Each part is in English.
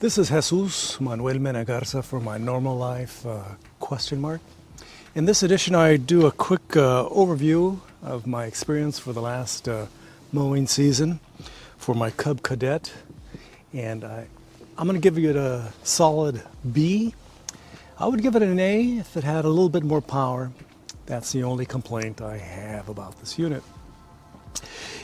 This is Jesus Manuel Mena Garza for my normal life uh, question mark. In this edition, I do a quick uh, overview of my experience for the last uh, mowing season for my Cub Cadet, and I, I'm going to give it a solid B. I would give it an A if it had a little bit more power. That's the only complaint I have about this unit.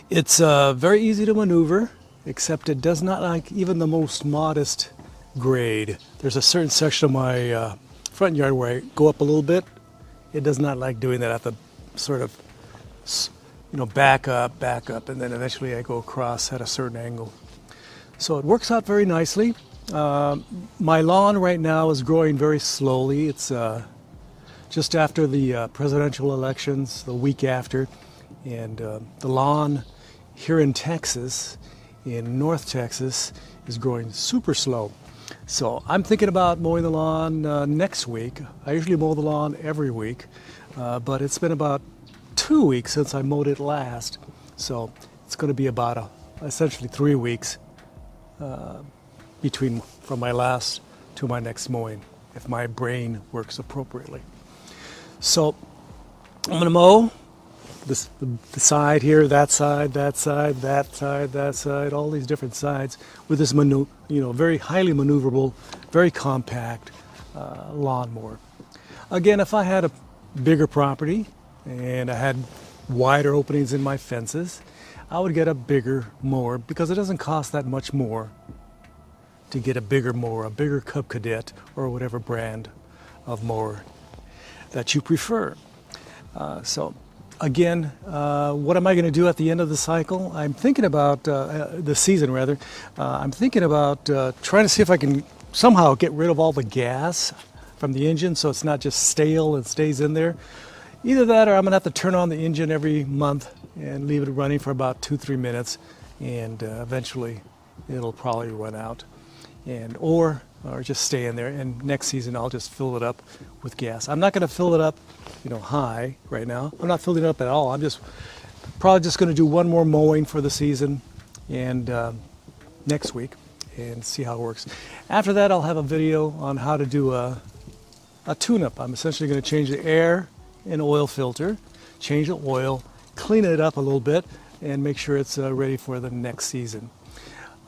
It's uh, very easy to maneuver, except it does not like even the most modest grade. There's a certain section of my uh, front yard where I go up a little bit. It does not like doing that. I have to sort of, you know, back up, back up, and then eventually I go across at a certain angle. So it works out very nicely. Uh, my lawn right now is growing very slowly. It's uh, just after the uh, presidential elections, the week after, and uh, the lawn here in Texas, in North Texas, is growing super slow. So I'm thinking about mowing the lawn uh, next week. I usually mow the lawn every week, uh, but it's been about two weeks since I mowed it last. So it's going to be about a, essentially three weeks uh, between from my last to my next mowing, if my brain works appropriately. So I'm going to mow this, the, side here, that side, that side, that side, that side, all these different sides with this manu- you know, very highly maneuverable, very compact uh, lawnmower. Again, if I had a bigger property and I had wider openings in my fences, I would get a bigger mower because it doesn't cost that much more to get a bigger mower, a bigger Cub Cadet, or whatever brand of mower that you prefer. Uh, so again, uh, what am I going to do at the end of the cycle? I'm thinking about uh, uh, the season, rather. Uh, I'm thinking about uh, trying to see if I can somehow get rid of all the gas from the engine so it's not just stale and stays in there. Either that or I'm going to have to turn on the engine every month and leave it running for about two, three minutes, and uh, eventually it'll probably run out. And or or just stay in there. And next season, I'll just fill it up with gas. I'm not going to fill it up, you know, high right now. I'm not filling it up at all. I'm just probably just going to do one more mowing for the season, and uh, next week, and see how it works. After that, I'll have a video on how to do a a tune-up. I'm essentially going to change the air and oil filter, change the oil, clean it up a little bit, and make sure it's uh, ready for the next season.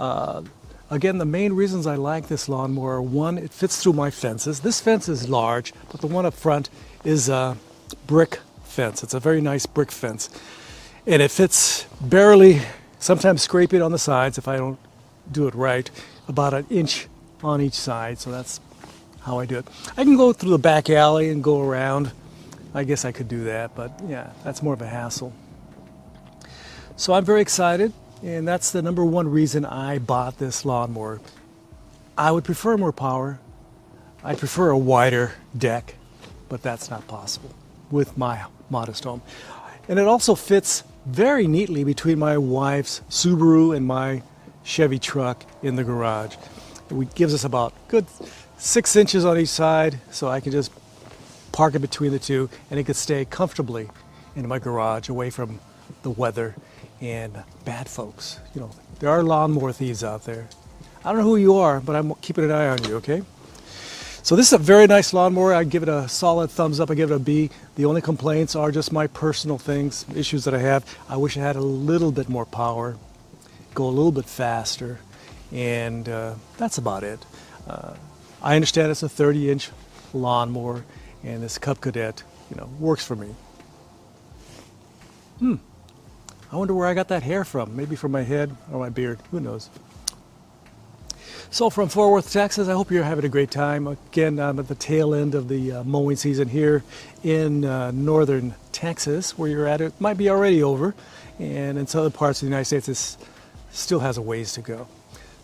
Uh, Again, the main reasons I like this lawnmower one, it fits through my fences. This fence is large, but the one up front is a brick fence. It's a very nice brick fence. And it fits barely, sometimes scrape it on the sides if I don't do it right, about an inch on each side. So that's how I do it. I can go through the back alley and go around. I guess I could do that, but yeah, that's more of a hassle. So I'm very excited. And that's the number one reason I bought this lawnmower. I would prefer more power. I prefer a wider deck, but that's not possible with my modest home. And it also fits very neatly between my wife's Subaru and my Chevy truck in the garage. It gives us about good six inches on each side, so I can just park it between the two, and it could stay comfortably in my garage away from the weather and bad folks. You know, there are lawnmower thieves out there. I don't know who you are, but I'm keeping an eye on you, okay? So this is a very nice lawnmower. I give it a solid thumbs up. I give it a B. The only complaints are just my personal things, issues that I have. I wish I had a little bit more power, go a little bit faster, and uh, that's about it. Uh, I understand it's a 30-inch lawnmower, and this Cub Cadet, you know, works for me. Hmm. I wonder where I got that hair from. Maybe from my head or my beard. Who knows? So from Fort Worth, Texas, I hope you're having a great time. Again, I'm at the tail end of the uh, mowing season here in uh, northern Texas, where you're at. It might be already over, and in other parts of the United States, it still has a ways to go.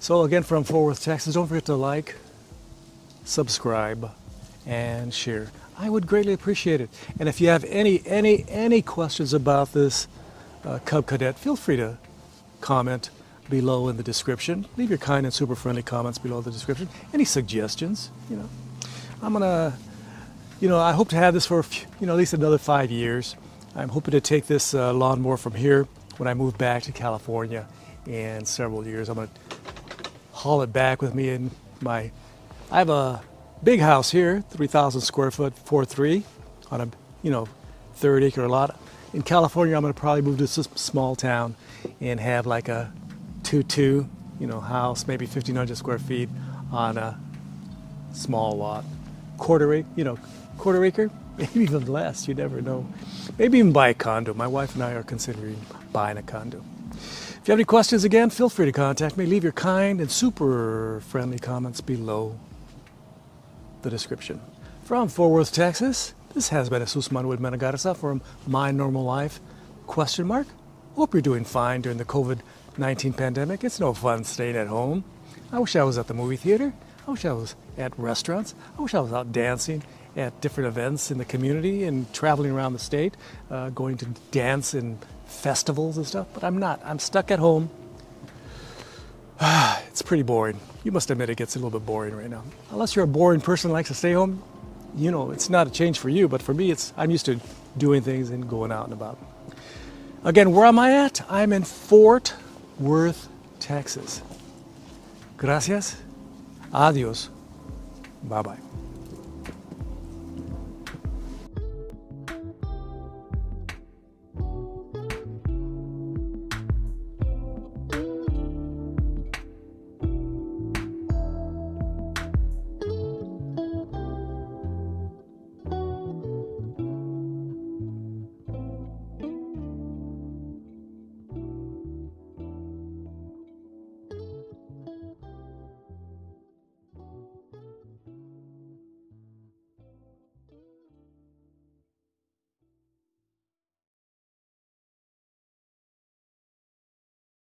So again, from Fort Worth, Texas, don't forget to like, subscribe, and share. I would greatly appreciate it. And if you have any any any questions about this uh, Cub Cadet, feel free to comment below in the description. Leave your kind and super friendly comments below the description. Any suggestions? You know, I'm gonna, you know, I hope to have this for few, you know at least another five years. I'm hoping to take this uh, lawnmower from here when I move back to California in several years. I'm gonna haul it back with me and my I have a big house here, 3,000 square foot, 4-3, on a you know third acre lot. In California, I'm going to probably move to a small town and have like a 2-2, you know, house, maybe 1,500 square feet on a small lot, quarter acre, you know, quarter acre, maybe even less. You never know. Maybe even buy a condo. My wife and I are considering buying a condo. If you have any questions, again, feel free to contact me. Leave your kind and super friendly comments below the description. From Fort Worth, Texas, this has been Jesus Manuel Mena Garza from My Normal Life, question mark. Hope you're doing fine during the COVID-19 pandemic. It's no fun staying at home. I wish I was at the movie theater. I wish I was at restaurants. I wish I was out dancing at different events in the community and traveling around the state, uh, going to dance in festivals and stuff, but I'm not. I'm stuck at home. it's pretty boring. You must admit it gets a little bit boring right now. Unless you're a boring person who likes to stay home, you know, it's not a change for you, but for me, it's I'm used to doing things and going out and about. Again, where am I at? I'm in Fort Worth, Texas. Gracias. Adios. Bye bye.